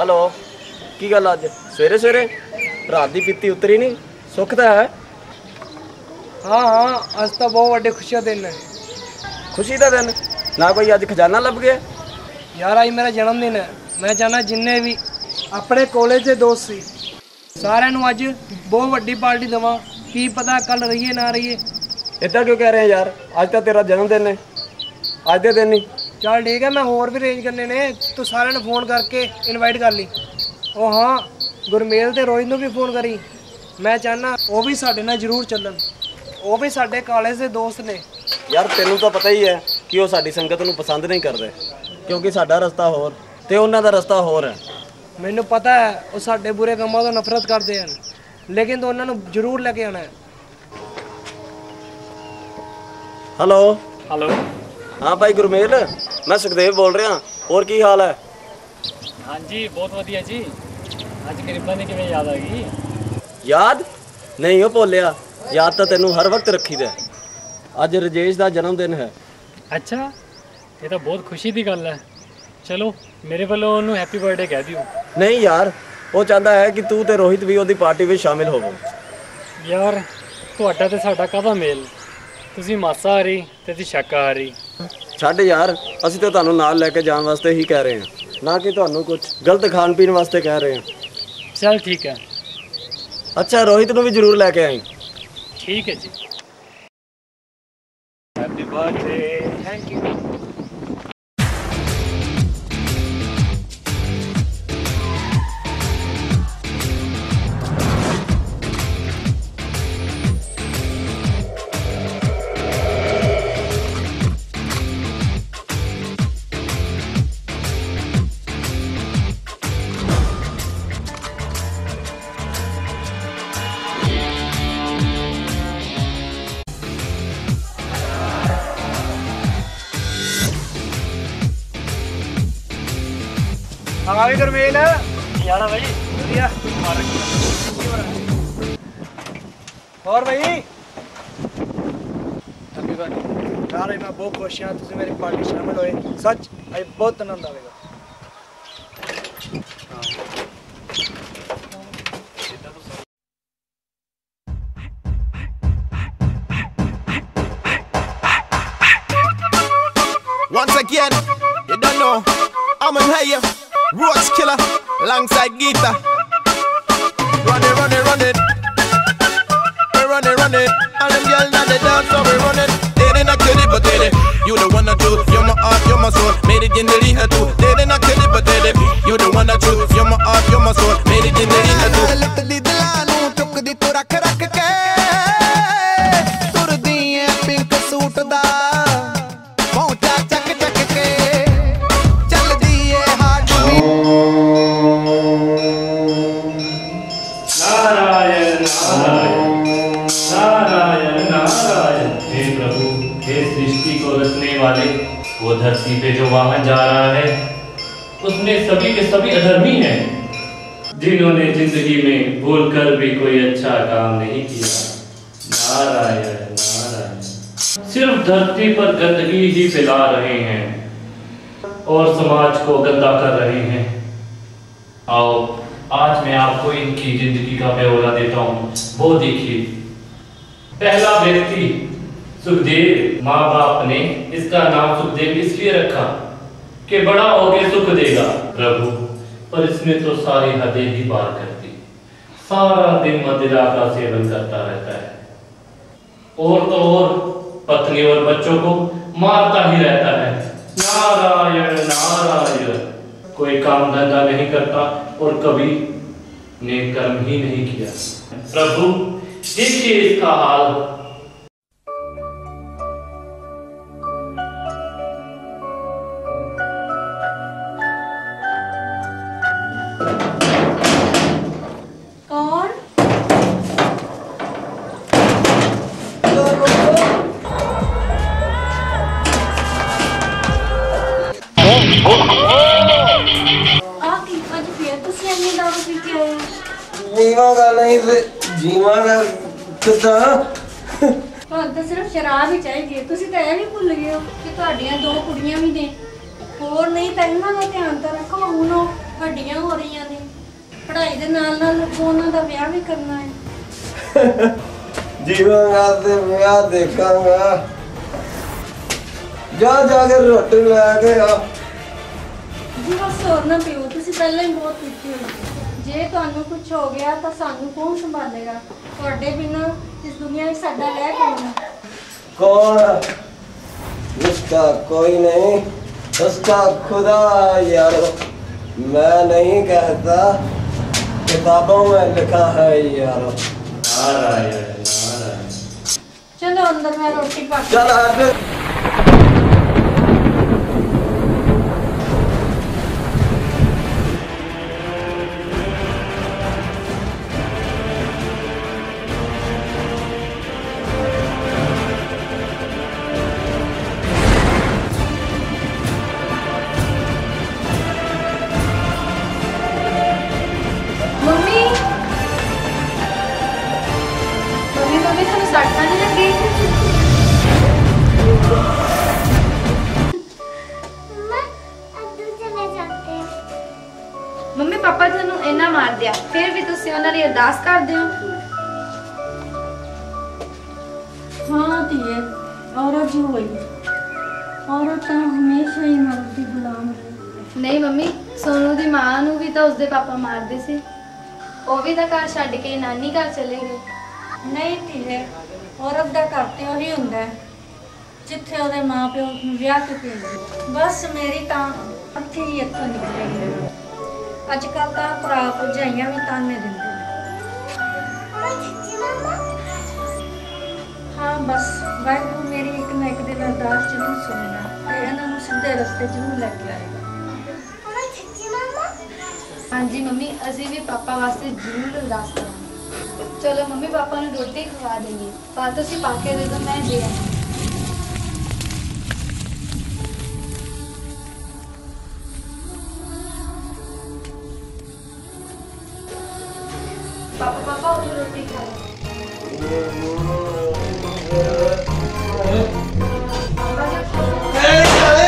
Hello ਕੀ ਗੱਲ ਅੱਜ? ਸਵੇਰੇ ਸਵੇਰੇ? ਰਾਤ ਦੀ ਪੀਤੀ ਉਤਰੀ ਨਹੀਂ? ਸੁੱਖ ਤਾਂ ਹੈ? ਹਾਂ ਹਾਂ ਅੱਜ ਤਾਂ ਬਹੁਤ ਵੱਡੇ ਖੁਸ਼ੀ ਦਾ ਦਿਨ ਹੈ। ਖੁਸ਼ੀ ਦਾ ਦਿਨ? ਨਾ ਕੋਈ ਅੱਜ ਖਜ਼ਾਨਾ ਲੱਭ ਗਿਆ? ਯਾਰ ਅੱਜ ਮੇਰਾ ਜਨਮ ਦਿਨ ਹੈ। ਮੈਂ ਚਾਹਨਾ ਜਿੰਨੇ ਵੀ ਆਪਣੇ ਕਾਲਜ ਦੇ ਦੋਸਤ ਸੀ ਸਾਰਿਆਂ ਨੂੰ ਅੱਜ ਬਹੁਤ ਵੱਡੀ ਪਾਰਟੀ ਦੇਵਾਂ। ਕੀ ਪਤਾ ਕੱਲ ਰਹੀਏ ਨਾ ਰਹੀਏ। ਇਦਾਂ ਕਿਉਂ ਕਹਿ ਰਹੇ ਯਾਰ? ਅੱਜ ਤਾਂ ਤੇਰਾ ਜਨਮ ਦਿਨ ਹੈ। ਅੱਜ ਦੇ ਦਿਨ ਨਹੀਂ ਚੱਲ ਠੀਕ ਹੈ ਮੈਂ ਹੋਰ ਵੀ ਅਰੇਂਜ ਕਰਨੇ ਨੇ। ਤੂੰ ਸਾਰਿਆਂ ਨੂੰ ਫੋਨ ਕਰਕੇ ਇਨਵਾਈਟ ਕਰ ਲਈ। ਉਹ ਹਾਂ ਗੁਰਮੇਲ ਤੇ ਰੋਹਿਤ ਨੂੰ ਵੀ ਫੋਨ ਕਰੀ। ਮੈਂ ਚਾਹਨਾ ਉਹ ਵੀ ਸਾਡੇ ਨਾਲ ਜ਼ਰੂਰ ਚੱਲਣ। ਉਹ ਵੀ ਸਾਡੇ ਕਾਲਜ ਦੇ ਦੋਸਤ ਨੇ। ਯਾਰ ਤੈਨੂੰ ਤਾਂ ਪਤਾ ਹੀ ਹੈ ਕਿ ਉਹ ਸਾਡੀ ਸੰਗਤ ਨੂੰ ਪਸੰਦ ਨਹੀਂ ਕਰਦੇ। ਕਿਉਂਕਿ ਸਾਡਾ ਰਸਤਾ ਹੋਰ ਤੇ ਉਹਨਾਂ ਦਾ ਰਸਤਾ ਹੋਰ ਹੈ। ਮੈਨੂੰ ਪਤਾ ਹੈ ਉਹ ਸਾਡੇ ਬੁਰੇ ਕੰਮਾਂ ਤੋਂ ਨਫ਼ਰਤ ਕਰਦੇ ਹਨ। ਲੇਕਿਨ ਤੂੰ ਉਹਨਾਂ ਨੂੰ ਜ਼ਰੂਰ ਲੈ ਕੇ ਆਣਾ ਹੈ। ਹਲੋ ਹੈਲੋ ਹਾਂ ਭਾਈ ਗੁਰਮੇਲ ਮੈਂ ਸੁਖਦੇਵ ਬੋਲ ਰਿਹਾ। ਹੋਰ ਕੀ ਹਾਲ ਹੈ? ਹਾਂਜੀ ਬਹੁਤ ਵਧੀਆ ਜੀ। ਅੱਜ ਗਰੀਬਾਂ ਦੀ ਕਿਵੇਂ ਯਾਦ ਆ ਗਈ? ਯਾਦ? ਨਹੀਂ ਉਹ ਭੁੱਲਿਆ। ਯਾਦ ਤਾਂ ਤੈਨੂੰ ਹਰ ਵਕਤ ਰੱਖੀਦਾ। ਅੱਜ ਰਜੇਸ਼ ਦਾ ਜਨਮ ਦਿਨ ਹੈ। ਅੱਛਾ ਇਹ ਤਾਂ ਬਹੁਤ ਖੁਸ਼ੀ ਦੀ ਗੱਲ ਹੈ। ਚਲੋ ਮੇਰੇ ਵੱਲੋਂ ਉਹਨੂੰ ਹੈਪੀ ਬਰਥਡੇ ਕਹਿ ਦਿਓ। ਨਹੀਂ ਯਾਰ ਉਹ ਚਾਹੁੰਦਾ ਹੈ ਕਿ ਤੂੰ ਤੇ ਰੋਹਿਤ ਵੀ ਉਹਦੀ ਪਾਰਟੀ ਵਿੱਚ ਸ਼ਾਮਿਲ ਹੋਵੋ। ਯਾਰ ਤੁਹਾਡਾ ਤੇ ਸਾਡਾ ਕਾਹਦਾ ਮੇਲ? ਤੁਸੀਂ ਮਾਸਾਹਾਰੀ ਤੇ ਤੁਸੀਂ ਸ਼ਾਕਾਹਾਰੀ। ਛੱਡ ਯਾਰ ਅਸੀਂ ਤਾਂ ਤੁਹਾਨੂੰ ਨਾਲ ਲੈ ਕੇ ਜਾਣ ਵਾਸਤੇ ਹੀ ਕਹਿ ਰਹੇ ਹਾਂ। ਨਾ ਕਿ ਤੁਹਾਨੂੰ ਕੁਝ ਗਲਤ ਖਾਣ ਪੀਣ ਵਾਸਤੇ ਕਹਿ ਰਹੇ ਹਾਂ। ਚਲ ਠੀਕ ਹੈ। ਅੱਛਾ ਰੋਹਿਤ ਨੂੰ ਵੀ ਜ਼ਰੂਰ ਲੈ ਕੇ ਆਈ। ਠੀਕ ਹੈ ਜੀ। ਆ ਗਏ ਗੁਰਮੇਲ। ਯਾਰਾ ਭਾਈ ਵਧੀਆ। ਹੋਰ ਹੈਪੀ ਬਰਥਡੇ ਯਾਰ ਮੈਂ ਬਹੁਤ ਖੁਸ਼ ਹਾਂ ਤੁਸੀਂ ਮੇਰੀ ਪਾਰਟੀ ਸ਼ਾਮਿਲ ਹੋਏ। ਸੱਚ ਅੱਜ ਬਹੁਤ ਆਨੰਦ ਆਵੇਗਾ। Once again, you don't know. I'm an higher, Roach Killer, alongside Gita. Run it, run it, run it. We run it, run it. All them girls now they dance, so we run it. They did not kill it, but they did. You the one that do. You're my heart, you're my soul. Made it in the Riha too. They did not kill it, but they did. You the one that do. You're my heart, you're my soul. Made it in the Riha too. भी कोई अच्छा काम नहीं किया। नारायण नारायण। सिर्फ़ धरती पर गंदगी ही फैला रहे हैं और समाज को गंदा कर रहे हैं। आओ, आज मैं आपको इनकी ज़िंदगी का ब्यौरा देता हूँ। वो देखिए। पहला व्यक्ति, सुखदेव। माँ बाप ने इसका नाम सुखदेव इसलिए रखा कि बड़ा होके सुख देगा। प्रभु, पर इसने तो सारी हदें ही पार कर सारा दिन मदिरा का सेवन करता रहता है। और तो और पत्नी और बच्चों को मारता ही रहता है। नारायण नारायण, कोई काम धंधा नहीं करता और कभी ने कर्म ही नहीं किया। प्रभु, देखिए इसका हाल। ਸ਼ਰਾਬ ਹੀ ਚਾਹੀਦੀ ਹੈ। ਤੁਸੀਂ ਤਾਂ ਇਹ ਵੀ ਭੁੱਲ ਗਏ ਹੋ ਕਿ ਤੁਹਾਡੀਆਂ ਦੋ ਕੁੜੀਆਂ ਵੀ ਨੇ। ਹੋਰ ਨਹੀਂ ਤਾਂ ਇਹਨਾਂ ਦਾ ਧਿਆਨ ਤਾਂ ਰੱਖੋ ਹੁਣ ਉਹ ਵੱਡੀਆਂ ਹੋ ਰਹੀਆਂ ਨੇ। ਪੜ੍ਹਾਈ ਦੇ ਨਾਲ ਨਾਲ ਉਹਨਾਂ ਦਾ ਵਿਆਹ ਵੀ ਕਰਨਾ ਹੈ। ਜੀਵਾਂਗਾ ਤੇ ਵਿਆਹ ਦੇਖਾਂਗਾ। ਜਾ ਜਾ ਕੇ ਰੋਟੀ ਲੈ ਕੇ ਆ। ਜੀ ਬਸ ਹੋਰ ਨਾ ਪੀਓ ਤੁਸੀਂ ਪਹਿਲਾਂ ਹੀ ਬਹੁਤ ਪੀਤੀ ਹੋਈ ਜੇ ਤੁਹਾਨੂੰ ਕੁਝ ਹੋ ਗਿਆ ਤਾਂ ਸਾਨੂੰ ਕੌਣ ਸੰਭਾਲੇਗਾ? ਤੁਹਾਡੇ ਬਿਨਾਂ ਇਸ ਦੁਨੀਆ ਵਿੱਚ ਸਾਡਾ ਰਹਿ ਕੌਣ ਹੈ? कौन जिसका कोई नहीं उसका खुदा यारो मैं नहीं कहता किताबों में लिखा है यारो नारा है, नारा है। चलो अंदर मैं रोटी पका चलो ਅਰਦਾਸ ਕਰਦੇ ਹੋ? ਹਾਂ ਧੀਏ ਔਰਤ ਜੋ ਹੋਈ। ਔਰਤ ਤਾਂ ਹਮੇਸ਼ਾ ਹੀ ਮਰਦ ਦੀ ਗੁਲਾਮ ਰਹੀ। ਨਹੀਂ ਮੰਮੀ ਸੋਨੂ ਦੀ ਮਾਂ ਨੂੰ ਵੀ ਤਾਂ ਉਸਦੇ ਪਾਪਾ ਮਾਰਦੇ ਸੀ। ਉਹ ਵੀ ਤਾਂ ਘਰ ਛੱਡ ਕੇ ਨਾਨੀ ਘਰ ਚਲੇ ਗਏ। ਨਹੀਂ ਧੀਏ ਔਰਤ ਦਾ ਘਰ ਤੇ ਉਹੀ ਹੁੰਦਾ ਹੈ ਜਿੱਥੇ ਉਹਦੇ ਮਾਪਿਓ ਨੂੰ ਵਿਆਹ ਕੇ ਭੇਜਦੇ ਬਸ ਮੇਰੀ ਤਾਂ ਅੱਖੀ ਹੀ ਅੱਖੋਂ ਨਿਕਲ ਗਈ ਅੱਜ ਕੱਲ ਤਾਂ ਭਰਾ ਭਰਜਾਈਆਂ ਵੀ ਤਾਨੇ ਦਿੰਦੇ ਹਾਂ, ਬਸ। ਵਾਹਿਗੁਰੂ ਮੇਰੀ ਇੱਕ ਨਾ ਇੱਕ ਦਿਨ ਅਰਦਾਸ ਜ਼ਰੂਰ ਸੁਣੇਗਾ ਤੇ ਇਹਨਾਂ ਨੂੰ ਸਿੱਧੇ ਰਸਤੇ ਜ਼ਰੂਰ ਲੈ ਕੇ ਆਏਗਾ। ਹਾਂਜੀ, ਮੰਮੀ, ਅਸੀਂ ਵੀ ਪਾਪਾ ਵਾਸਤੇ ਜ਼ਰੂਰ ਅਰਦਾਸ ਕਰਾਂਗੇ ਚਲੋ ਮੰਮੀ, ਪਾਪਾ ਨੂੰ ਰੋਟੀ ਖਵਾ ਦੇਂਗੇ ਪਰ ਤੁਸੀਂ ਪਾ ਕੇ ਦੇ ਦਿਓ, ਮੈਂ ਦੇ ਆਵਾਂ ਪਾਪਾ ਪਾਪਾ ਉਹ ਰੋਟੀ ਖਾ ਲਓ। ਮੇਰੀ ਸਾਰੀ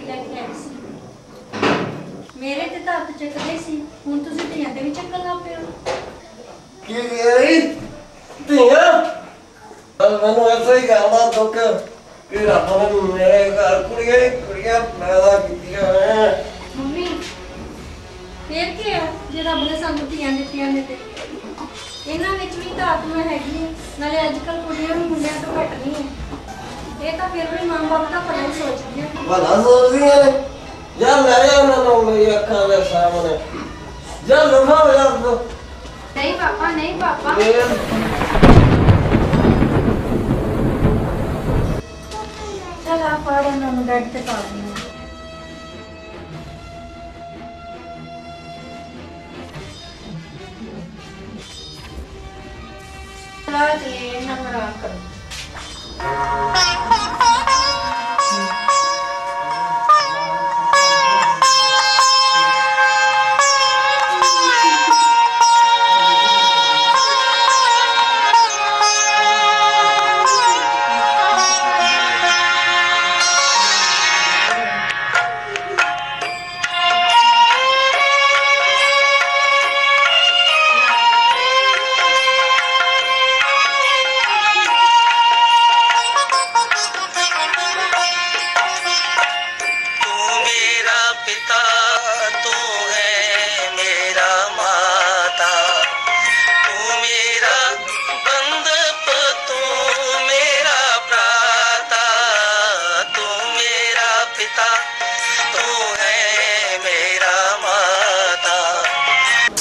ਲੈ ਕੇ ਆਏ ਸੀ। ਮੇਰੇ ਤੇ ਤਾਂ ਹੱਥ ਚੱਕਦੇ ਸੀ। ਹੁਣ ਤੁਸੀਂ ਧੀਆਂ ਤੇ ਵੀ ਚੱਕਣ ਲੱਗ ਪਏ ਹੋ। ਕੀ ਗਈ ਧੀਆ ਮੈਨੂੰ ਐਸਾ ਹੀ ਕਰਦਾ ਦੁੱਖ ਕਿ ਰੱਬ ਨੇ ਮੇਰੇ ਘਰ ਕੁੜੀਆਂ ਕੁੜੀਆਂ ਪੈਦਾ ਕੀਤੀਆਂ ਹੈ ਮੰਮੀ ਫੇਰ ਕੀ ਹੈ ਜੇ ਰੱਬ ਨੇ ਸਾਨੂੰ ਧੀਆਂ ਦਿੱਤੀਆਂ ਨੇ ਤੇ? ਇਹਨਾਂ ਵਿੱਚ ਵੀ ਤਾਂ ਆਤਮਾ ਹੈਗੀ ਹੈ ਨਾਲੇ ਅੱਜ ਕੱਲ ਕੁੜੀਆਂ ਵੀ ਮੁੰਡਿਆਂ ਤੋਂ ਘੱਟ ਨਹੀਂ ਹੈ ਇਹ ਤਾਂ ਫਿਰ ਵੀ ਮਾਂ-ਬਾਪ ਦਾ ਭਲਾ ਹੀ ਸੋਚਦੀਆਂ ਭਲਾ ਸੋਚਦੀਆਂ ਨੇ। ਜਾਂ ਜਾ ਉਹਨਾਂ ਨੂੰ ਮੇਰੀ ਅੱਖਾਂ ਦੇ ਸਾਹਮਣੇ। ਜਾਂ ਲਫਾ ਹੋ ਜਾ। ਤੂੰ ਨਹੀਂ ਪਾਪਾ ਨਹੀਂ ਪਾਪਾ ਚਲ ਆ ਫੜ ਇਹਨਾਂ ਨੂੰ ਬੈੱਡ ਤੇ ਪਾ ਦਿੰਦੇ ਹਾਂ। ਚਲੋ ਜੀ ਇਹਨਾਂ ਨੂੰ ਆਰਾਮ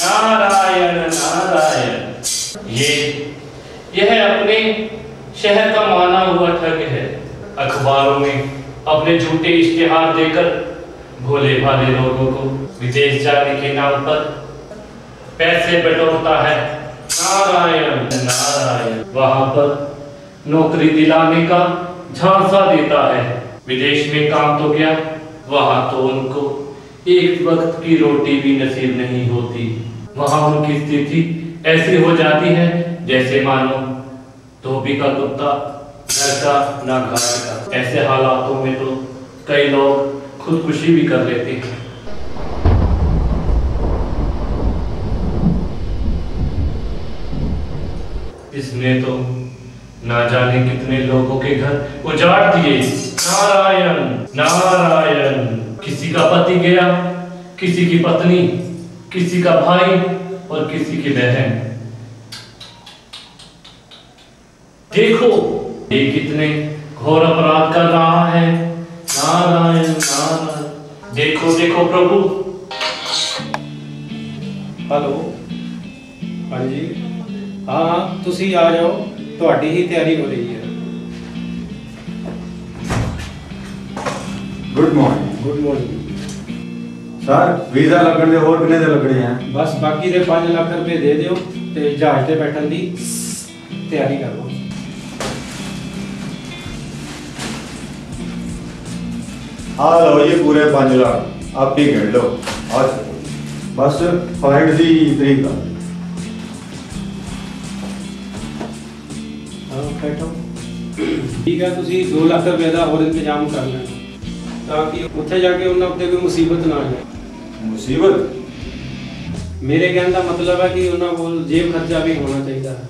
नारायण नारायण। ये, यह अपने शहर का माना हुआ ठग है। अखबारों में अपने झूठे इश्तेहार देकर भोले भाले लोगों को विदेश जाने के नाम पर पैसे बटोरता है। नारायण नारायण। वहाँ पर नौकरी दिलाने का झांसा देता है। विदेश में काम तो गया, वहाँ तो उनको एक वक्त की रोटी भी नसीब नहीं होती। वहाँ उनकी स्थिति ऐसी हो जाती है, जैसे मानो धोबी का कुत्ता घर ना घर का ऐसे हालातों में तो कई लोग खुदकुशी भी कर लेते हैं। इसने तो ना जाने कितने लोगों के घर उजाड़ दिए। नारायण नारायण। किसी का पति गया, किसी की पत्नी किसी का भाई और किसी की बहन। देखो ये कितने घोर अपराध कर रहा है। नारायण नारायण। देखो देखो प्रभु। हेलो। हाँ जी। हाँ, हाँ तुम आ जाओ। थोड़ी ही तैयारी हो रही है। Good morning good morning sir visa ਲੱਗਣ ਦੇ ਹੋਰ ਕਿੰਨੇ ਦੇ ਲੱਗਣੇ ਆ? ਬਸ ਬਾਕੀ ਦੇ 5 ਲੱਖ ਰੁਪਏ ਦੇ ਦਿਓ ਤੇ ਜਹਾਜ਼ ਤੇ ਬੈਠਣ ਦੀ ਤਿਆਰੀ ਕਰ ਆ ਲਓ ਇਹ ਪੂਰੇ 5 ਲੱਖ ਆਪ ਹੀ ਗਿਣ ਲਓ। ਆ। ਬਸ ਫਲਾਈਟ ਦੀ ਤਰੀਕ ਆ। ਬੈਠੋ। ਠੀਕ ਹੈ ਤੁਸੀਂ 2 ਲੱਖ ਰੁਪਏ ਦਾ ਹੋਰ ਇੰਤਜ਼ਾਮ ਕਰ ਲੈਣਾ ਤਾਂ ਕਿ ਉੱਥੇ ਜਾ ਕੇ ਉਹਨਾਂ ਉੱਤੇ ਕੋਈ ਮੁਸੀਬਤ ਨਾ ਆ ਜਾਏ ਮੁਸੀਬਤ। ਮੇਰੇ ਕਹਿਣ ਦਾ ਮਤਲਬ ਹੈ ਕਿ ਉਹਨਾਂ ਕੋਲ ਜੇਬ ਖਰਚਾ ਵੀ ਹੋਣਾ ਚਾਹੀਦਾ ਹੈ।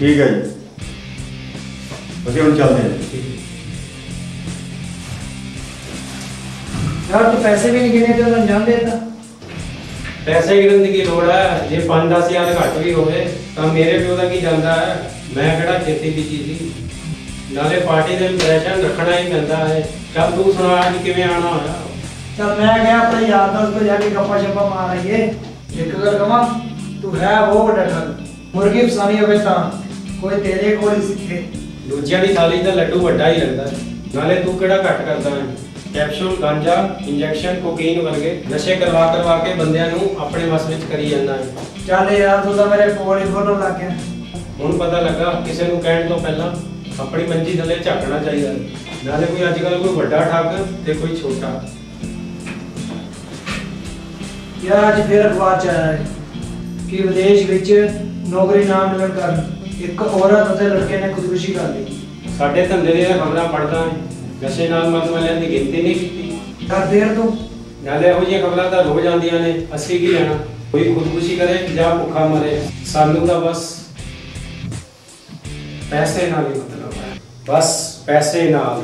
ਠੀਕ ਹੈ ਜੀ। ਅਸੀਂ ਹੁਣ ਚੱਲਦੇ ਹਾਂ। ਯਾਰ ਤੂੰ ਪੈਸੇ ਵੀ ਨਹੀਂ ਗਿਣੇ ਤੇ ਉਹਨਾਂ ਨੂੰ ਜਾਣ ਦੇਤਾ। ਪੈਸੇ ਗਿਣਨ ਦੀ ਕੀ ਲੋੜ ਹੈ? ਜੇ 5-10 ਹਜ਼ਾਰ ਘੱਟ ਵੀ ਹੋਵੇ ਤਾਂ ਮੇਰੇ ਪਿਓ ਦਾ ਕੀ ਜਾਂਦਾ ਹੈ? ਮੈਂ ਕਿਹੜਾ ਖੇਤੀ ਬੀਜੀ ਸੀ ਨਾਲੇ ਪਾਰਟੀ ਦੇ ਇੰਪ੍ਰੈਸ਼ਨ ਰੱਖਣਾ ਹੀ ਪੈਂਦਾ ਹੈ। ਚੱਲ ਤੂੰ ਸੁਣਾ ਅੱਜ ਕਿਵੇਂ ਆਣਾ ਹੋਇਆ। ਚਲ ਮੈਂ ਗਿਆ ਆਪਣੇ ਯਾਰ ਦੋਸਤ ਕੋਲ ਜਾ ਕੇ ਗੱਪਾ ਸ਼ੱਪਾ ਮਾਰ ਆਈਏ ਇੱਕ ਗੱਲ ਕਵਾਂ ਤੂੰ ਹੈ ਉਹ ਵੱਡਾ ਠੱਗ। ਮੁਰਗੀ ਫਸਾਣੀ ਹੋਵੇ ਤਾਂ ਕੋਈ ਤੇਰੇ ਕੋਲ ਹੀ ਸਿੱਖੇ। ਦੂਜਿਆਂ ਦੀ ਥਾਲੀ ਦਾ ਲੱਡੂ ਵੱਡਾ ਹੀ ਲੱਗਦਾ। ਨਾਲੇ ਤੂੰ ਕਿਹੜਾ ਘੱਟ ਕਰਦਾ ਹੈ? ਕੈਪਸੂਲ ਗਾਂਜਾ ਇੰਜੈਕਸ਼ਨ ਕੋਕੇਨ ਵਰਗੇ ਨਸ਼ੇ ਕਰਵਾ ਕਰਵਾ ਕੇ ਬੰਦਿਆਂ ਨੂੰ ਆਪਣੇ ਵਸ ਵਿੱਚ ਕਰੀ ਜਾਂਦਾ ਹੈ। ਚੱਲ ਯਾਰ ਤੂੰ ਤਾਂ ਮੇਰੇ ਕੋਲ ਹੀ ਫੋਟੋ ਲੱਗ ਗਿਆ। ਹੁਣ ਪਤਾ ਲੱਗਾ ਕਿਸੇ ਨੂੰ ਕਹਿਣ ਤੋਂ ਪਹਿਲਾਂ ਆਪਣੀ ਮੰਜੀ ਥੱਲੇ ਝਾਕਣਾ ਚਾਹੀਦਾ। ਨਾਲੇ ਕੋਈ ਅੱਜ ਕੱਲ ਕੋਈ ਵੱਡਾ ਠੱਗ ਤੇ ਕੋਈ ਛੋਟਾ। ਯਾਰ ਅੱਜ ਫਿਰ ਅਖਬਾਰ ਚ ਆਇਆ ਹੈ ਕਿ ਵਿਦੇਸ਼ ਵਿੱਚ ਨੌਕਰੀ ਨਾ ਮਿਲਣ ਕਾਰਨ ਇੱਕ ਔਰਤ ਅਤੇ ਲੜਕੇ ਨੇ ਖੁਦਕੁਸ਼ੀ ਕਰ ਲਈ। ਸਾਡੇ ਧੰਦੇ ਦੀਆਂ ਖਬਰਾਂ ਪੜਦਾ ਹੈ। ਨਸ਼ੇ ਨਾਲ ਮਰਨ ਵਾਲਿਆਂ ਦੀ ਗਿਣਤੀ ਨਹੀਂ ਕੀਤੀ। ਯਾਰ ਦੇਰ ਤੂੰ। ਨਾਲੇ ਇਹੋ ਜਿਹੀਆਂ ਖਬਰਾਂ ਤਾਂ ਰੋਜ਼ ਆਉਂਦੀਆਂ ਨੇ। ਅਸੀਂ ਕੀ ਲੈਣਾ? ਕੋਈ ਖੁਦਕੁਸ਼ੀ ਕਰੇ ਜਾਂ ਭੁੱਖਾ ਮਰੇ? ਸਾਨੂੰ ਤਾਂ ਬਸ ਪੈਸੇ ਨਾਲ ਹੀ ਮਤਲਬ ਹੈ। ਬਸ ਪੈਸੇ ਨਾਲ।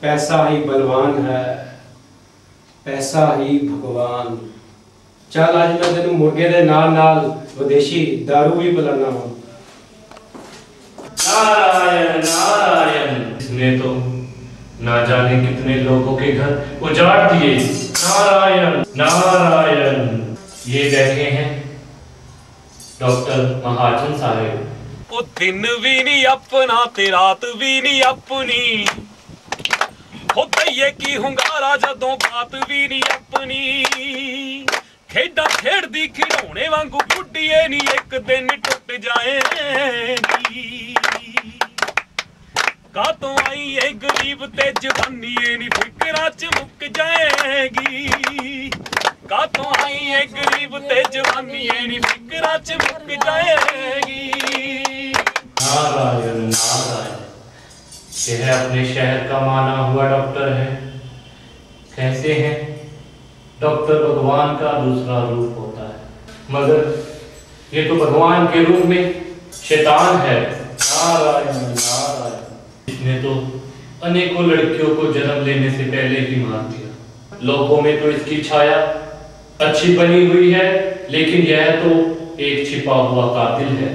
ਪੈਸਾ ਹੀ ਬਲਵਾਨ ਹੈ। ਪੈਸਾ ਹੀ ਭਗਵਾਨ ਚੱਲ ਅੱਜ ਮੈਂ ਤੈਨੂੰ ਮੁਰਗੇ ਦੇ ਨਾਲ ਨਾਲ ਵਿਦੇਸ਼ੀ दारू ਵੀ ਪਿਲਾਣਾ ਵਾ नारायण नारायण इसने तो ना जाने कितने लोगों के घर उजाड़ दिए नारायण नारायण ये बैठे हैं डॉक्टर महाजन साहेब ਉਹ ਦਿਨ ਵੀ ਨਹੀਂ ਆਪਣਾ ਤੇ ਰਾਤ ਵੀ ਨਹੀਂ ਆਪਣੀ ਕਰੀਏ ਕੀ ਹੁੰਗਾਰਾ ਜਦੋਂ ਬਾਤ ਵੀ ਨਹੀਂ ਆਪਣੀ। ਖੇਡਾਂ ਖੇਡਦੀ ਖਿਡੌਣੇ ਵਾਂਗੂ ਗੁੱਡੀਏ ਨਹੀਂ ਇੱਕ ਦਿਨ ਟੁੱਟ ਜਾਏਗੀ ਕਾਤੋਂ ਆਈ ਏ ਗਰੀਬ ਤੇ ਜਵਾਨੀ ਏ ਨਹੀਂ ਫਿਕਰਾਂ ਚ ਮੁੱਕ ਜਾਏਗੀ। ਕਾਤੋਂ ਆਈ ਏ ਗਰੀਬ ਤੇ ਜਵਾਨੀ ਏ ਨਹੀਂ ਫਿਕਰਾਂ ਚ ਮੁੱਕ ਜਾਏਗੀ। ਨਾਰਾਇਣ ਨਾਰਾਇਣ। यह अपने शहर का माना हुआ डॉक्टर है। कैसे हैं? डॉक्टर भगवान का दूसरा रूप होता है। मगर ये तो भगवान के रूप में शैतान है। इसने तो अनेकों लड़कियों को जन्म लेने से पहले ही मार दिया। लोगों में तो इसकी छाया अच्छी बनी हुई है, लेकिन यह तो एक छिपा हुआ कातिल है।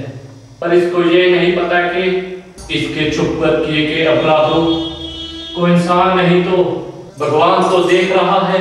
पर इसको ये नहीं पता कि इसके छुप कर किए गए अपराधों को इंसान नहीं तो भगवान तो देख रहा है